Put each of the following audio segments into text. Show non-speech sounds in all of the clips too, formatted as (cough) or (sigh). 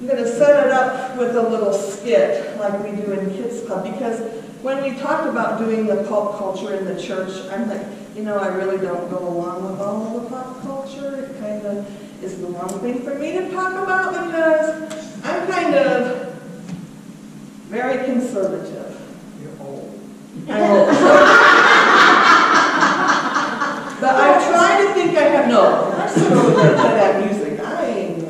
I'm gonna set it up with a little skit like we do in Kids Club because when we talked about doing the pop culture in the church, I'm like, you know, I really don't go along with all of the pop culture. It kind of is the wrong thing for me to talk about because I'm kind of very conservative. You're old. I'm old. (laughs) But I try to think I have, no, (laughs) I still go to that music, I ain't.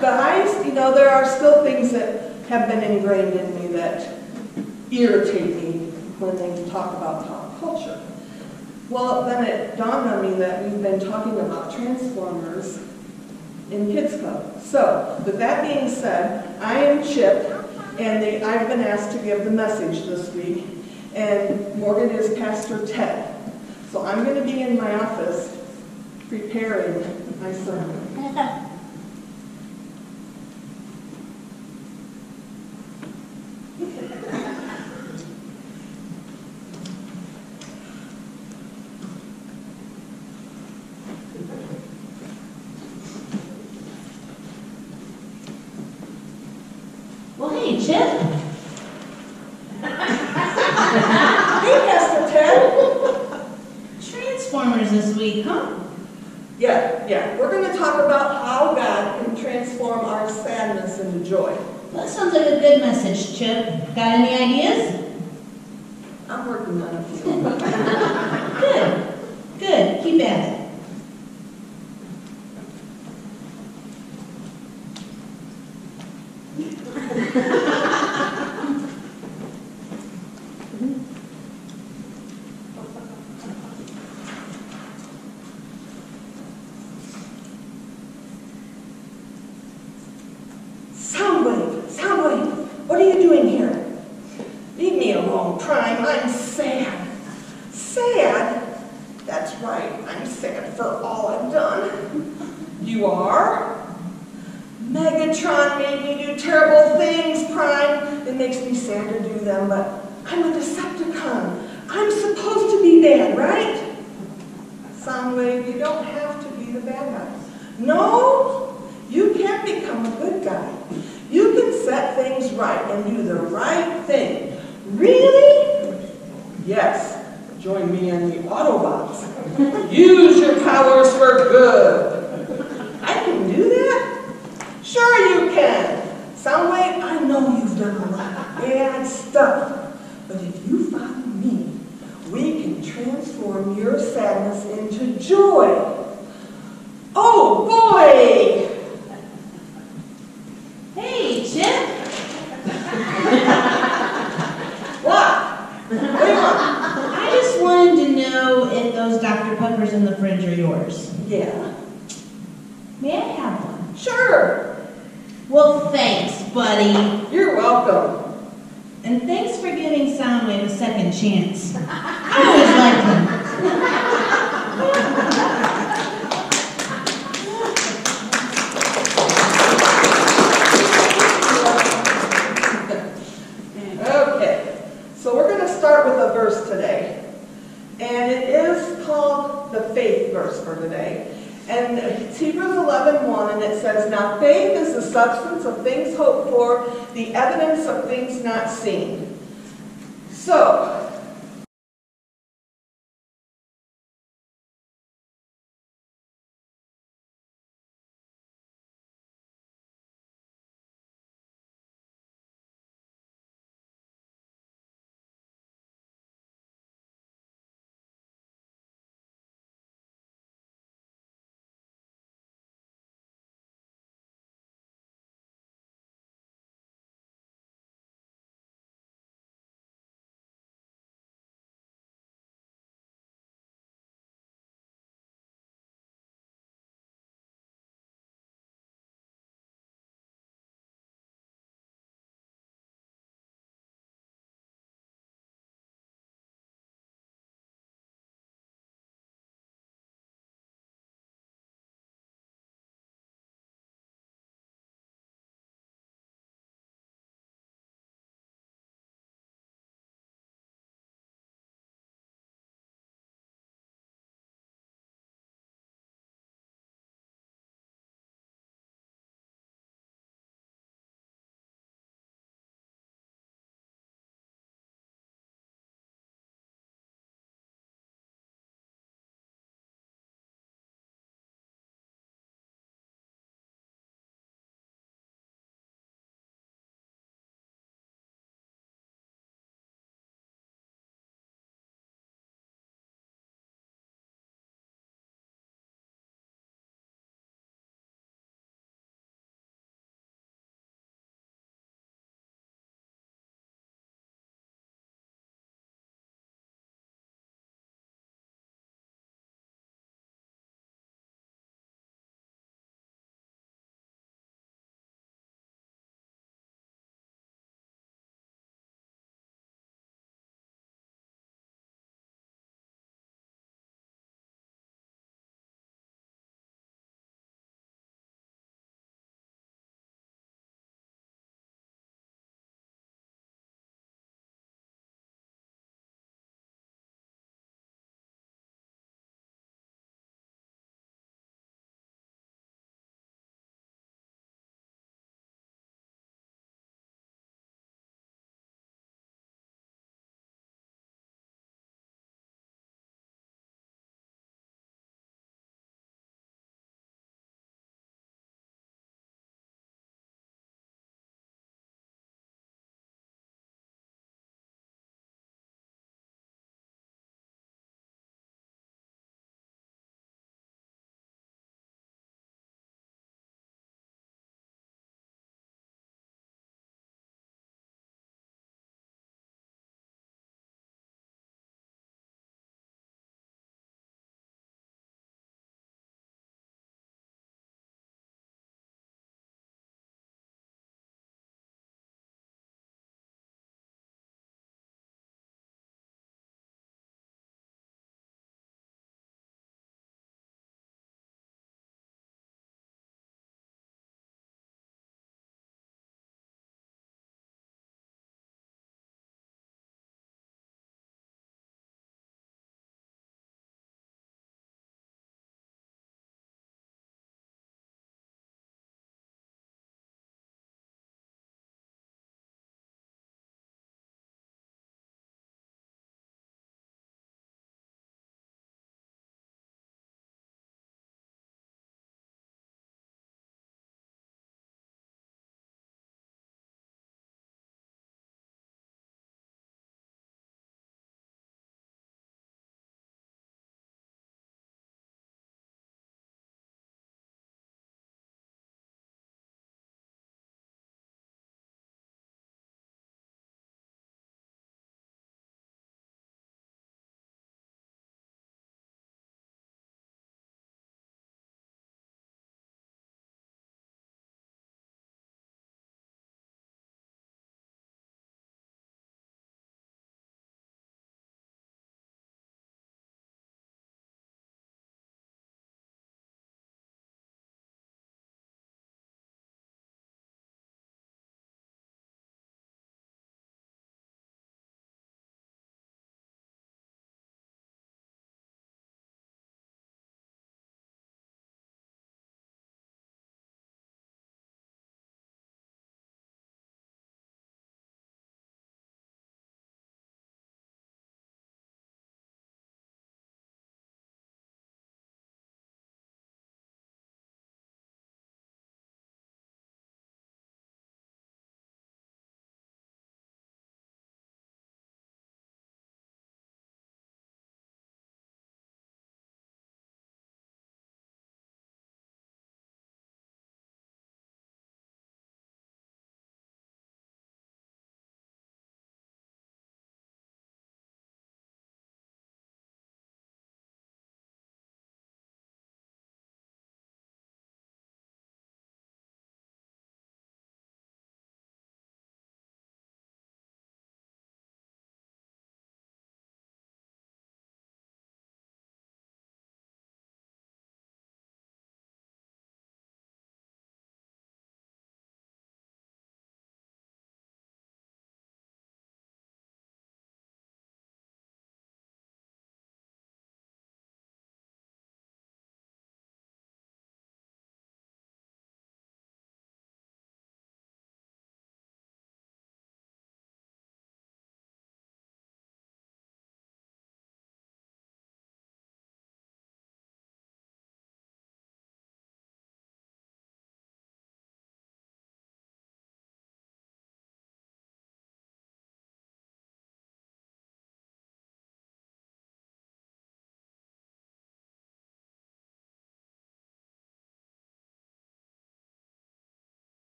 But I, you know, there are still things that have been ingrained in me that irritate me when they talk about pop culture. Well, then it dawned on me that we've been talking about Transformers in Kids Club. So, with that being said, I am Chip, and the, I've been asked to give the message this week, and Morgan is Pastor Ted. So I'm going to be in my office preparing my sermon. (laughs) Well, hey, Chip. Hey, Pastor Ted. Transformers this week, huh? Yeah, yeah. We're going to talk about how God can transform our sadness into joy. That sounds like a good message, Chip. Got any ideas? I'm working on a few. Good. Good. Keep at it. Soundwave, Soundwave, what are you doing here? Leave me alone, Prime. I'm sad. Sad? That's right. I'm sad for all I've done. You are? Megatron made me do terrible things, Prime. It makes me sad to do them, but I'm a Decepticon. I'm supposed to be bad, right? Soundwave, you don't have to be the bad guy. No, you can become a good guy. You can set things right and do the right thing. Really? Yes. Join me in the Autobots. Use your powers for good. I can do that? Sure you can. Soundwave, I know you've done a lot of bad stuff. But if you follow me, we can transform your sadness into joy. Oh boy! Hey, Chip. What? What do you want? I just wanted to know if those In the fridge are yours. Yeah. May I have one? Sure. Well, thanks, buddy. You're welcome. And thanks for giving Soundwave a second chance. (laughs)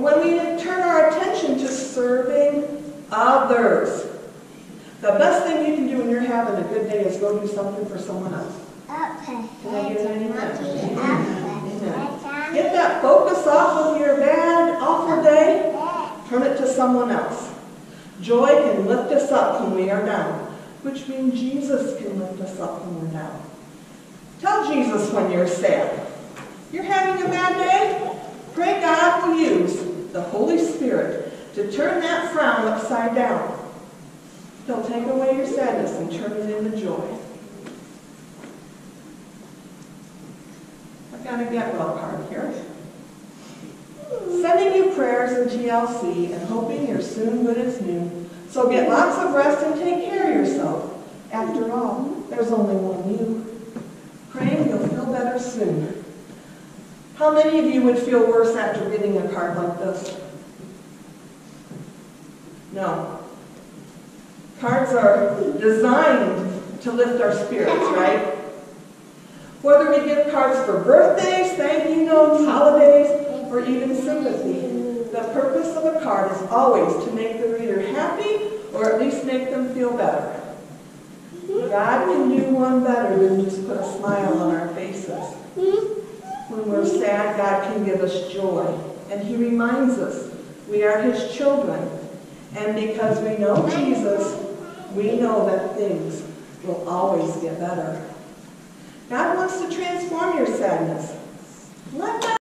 when we turn our attention to serving others. The best thing you can do when you're having a good day is go do something for someone else. Can I get an amen? Amen. Get that focus off of your bad, awful day, turn it to someone else. Joy can lift us up when we are down, which means Jesus can lift us up when we're down. Tell Jesus when you're sad. You're having a bad day? Pray God will use the Holy Spirit to turn that frown upside down. He'll take away your sadness and turn it into joy. I've got a get well card here. Sending you prayers in TLC and hoping you're soon good as new. So get lots of rest and take care of yourself. After all, there's only one you. Praying you'll feel better soon. How many of you would feel worse after getting a card like this? No. Cards are designed to lift our spirits, right? Whether we give cards for birthdays, thank you notes, holidays, or even sympathy, the purpose of a card is always to make the reader happy or at least make them feel better. God can do one better than just put a smile on our faces. When we're sad, God can give us joy. And he reminds us we are his children. And because we know Jesus, we know that things will always get better. God wants to transform your sadness. Let that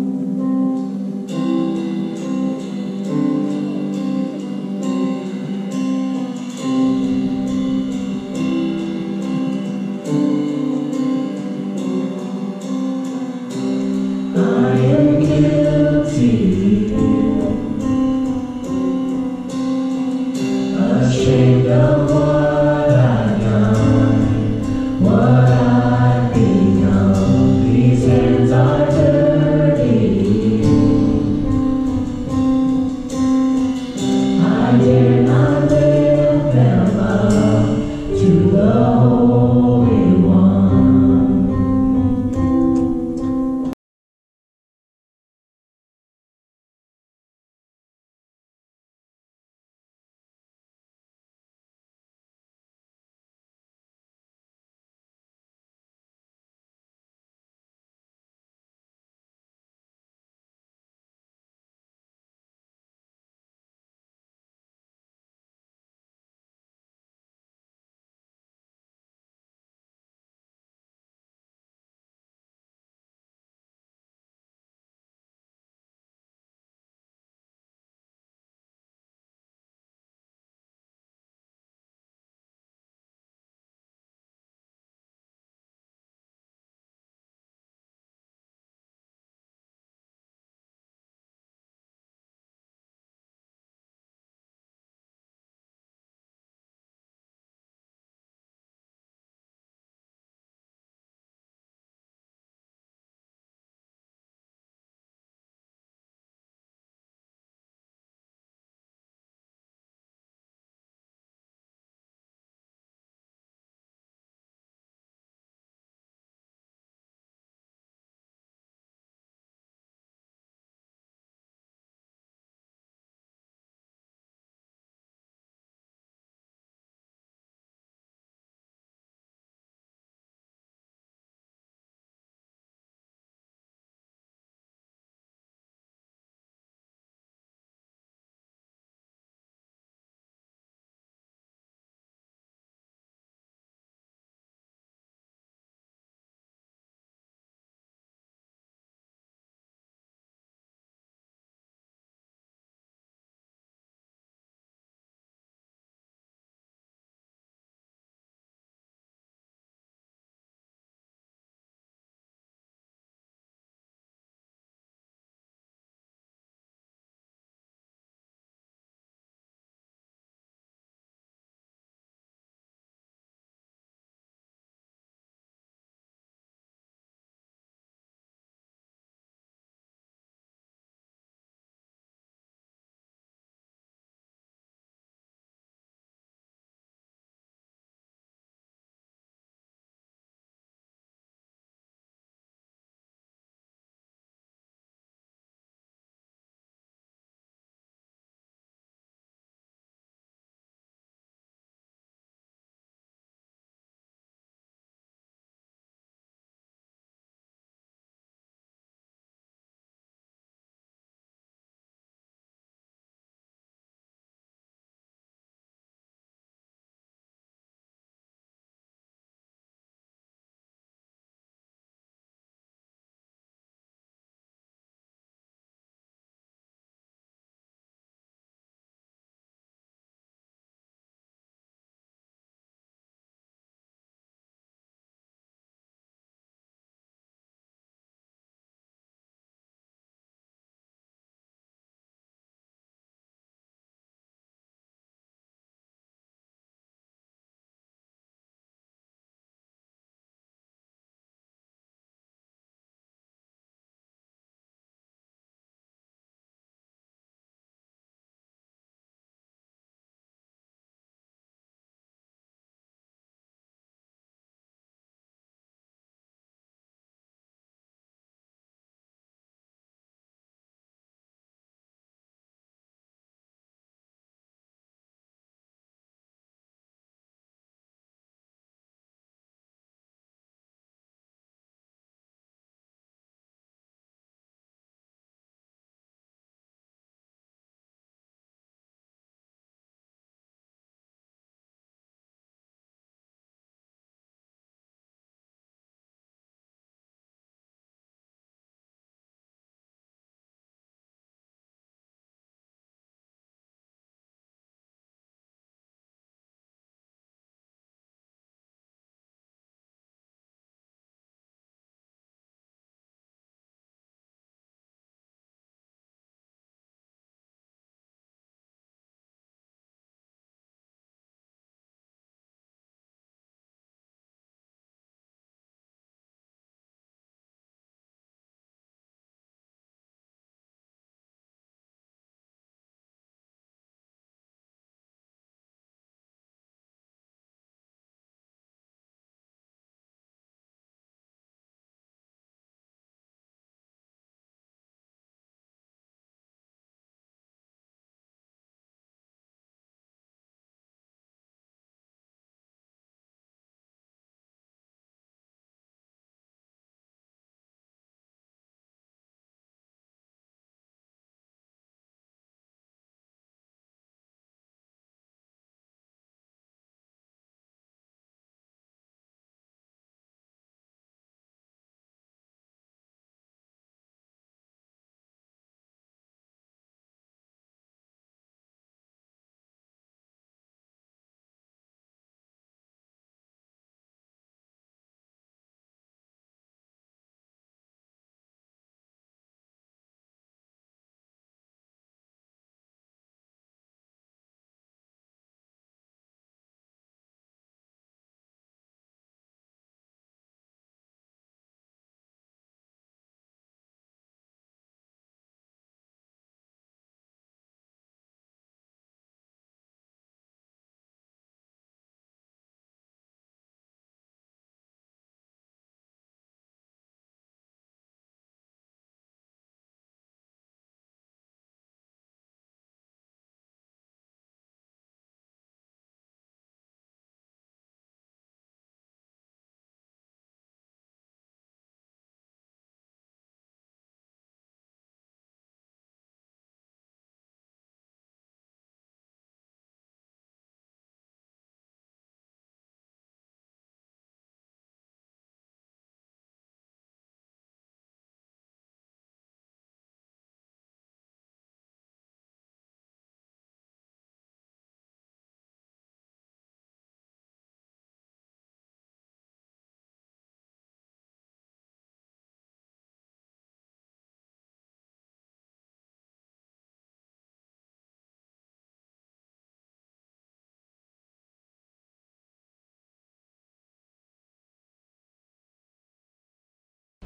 Thank you.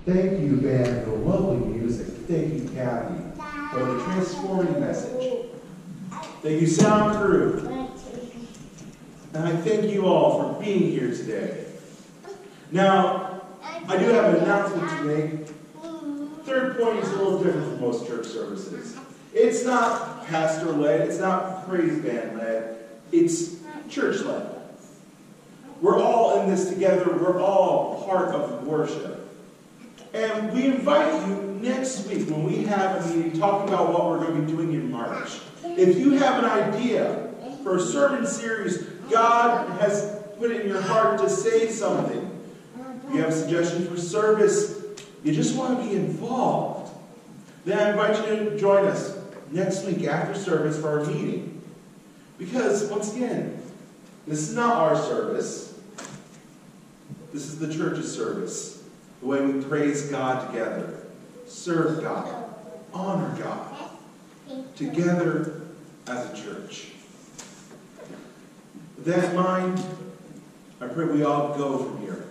Thank you, band, for lovely music. Thank you, Kathy, for the transforming message. Thank you, sound crew. And I thank you all for being here today. Now, I do have an announcement to make. Third point is a little different from most church services. It's not pastor led, it's not praise band led, it's church led. We're all in this together, we're all part of worship. And we invite you next week when we have a meeting talking about what we're going to be doing in March. If you have an idea for a sermon series, God has put in your heart to say something. You have a suggestion for service, you just want to be involved, then I invite you to join us next week after service for our meeting. Because, once again, this is not our service. This is the church's service. The way we praise God together, serve God, honor God, together as a church. With that in mind, I pray we all go from here